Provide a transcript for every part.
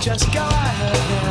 just got her.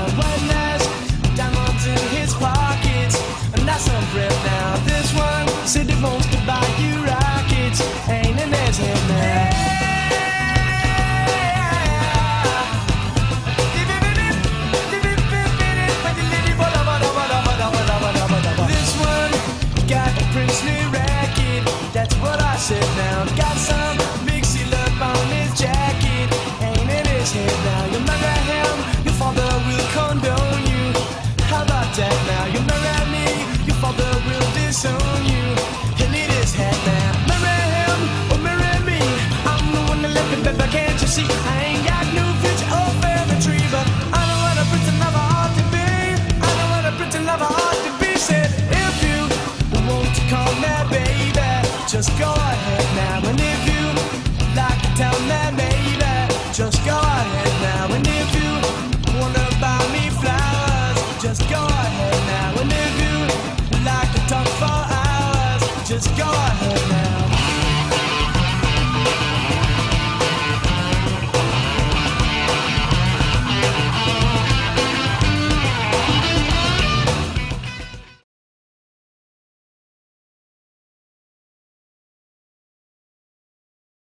just go ahead now. And if you like to tell me, baby, just go ahead now. And if you wanna buy me flowers, just go ahead now. And if you like to talk for hours, just go ahead.